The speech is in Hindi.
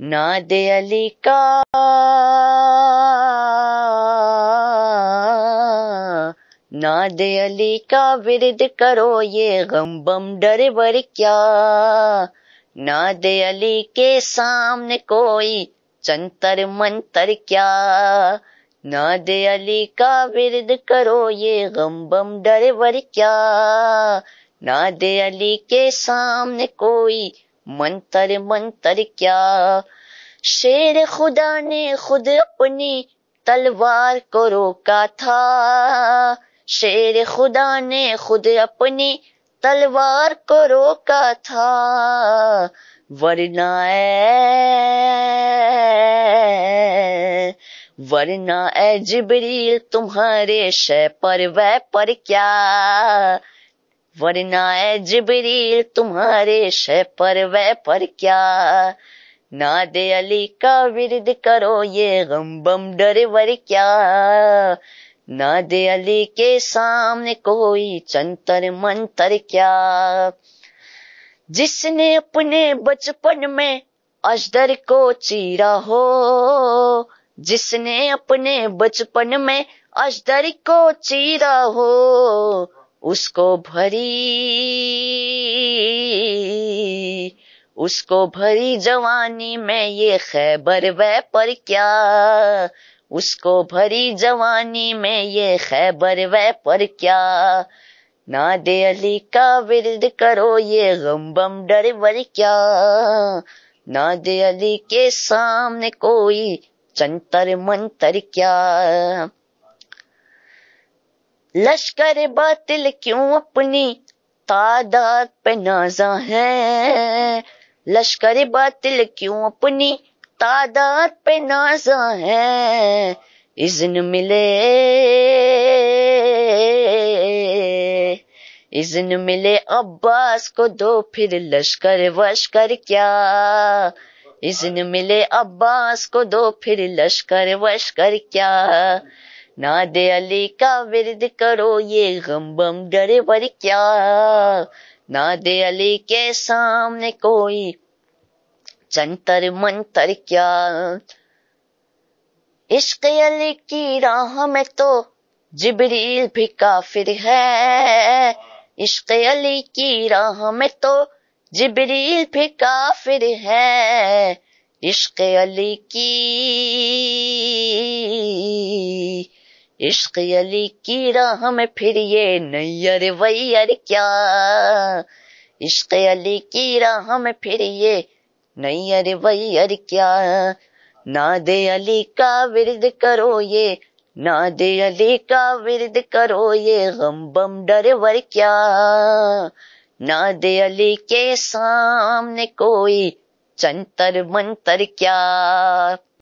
नादे अली का। नादे अली का विरद करो ये गम बम डर बर क्या? नादे अली के सामने कोई चंतर मंतर क्या? नादे अली का विरद करो ये गम बम डर बर क्या? नादे अली के सामने कोई मंतर मंतर क्या? शेर खुदा ने खुद अपनी तलवार को रोका था। शेर खुदा ने खुद अपनी तलवार को रोका था। वरना ए वरना ए जिबरील तुम्हारे शय पर, वह पर क्या? वरना ए जिबरील तुम्हारे शय पर वह पर क्या? नादे अली का विरद करो ये गम बम डर वर क्या? नादे अली के सामने कोई चंतर मंतर क्या? जिसने अपने बचपन में अजदर को चीरा हो, जिसने अपने बचपन में अजदर को चीरा हो उसको भरी उसको भरी जवानी में ये खैबर वह पर क्या? उसको भरी जवानी में ये खैबर वह पर क्या? नादे अली का विरद करो ये गम बम डर वर क्या? नादे अली के सामने कोई चंतर मंतर क्या? लश्कर बातिल क्यों अपनी तादाद पे नाजा है? लश्कर बातिल क्यों अपनी तादाद पे नाजा है? इज्न मिले इज्न मिले अब्बास को दो, फिर लश्कर वशकर क्या? इज्न मिले अब्बास को दो, फिर लश्कर वशकर क्या? नादे अली का विरद करो ये गम बम डरे वर क्या? नादे अली के सामने कोई चंतर मंतर क्या? इश्क अली की राह में तो जिबरील भी काफिर है। इश्क अली की राह में तो जिबरील भी काफिर है। इश्क अली की इश्क अली की राह में फिर ये नैयर वैयर क्या? इश्क अली की राह में फिर ये नैयर वैयर क्या? नादे अली का विरद करो ये, नादे अली का विरद करो ये गम बम डर वर क्या? नादे अली के सामने कोई चंतर मंतर क्या?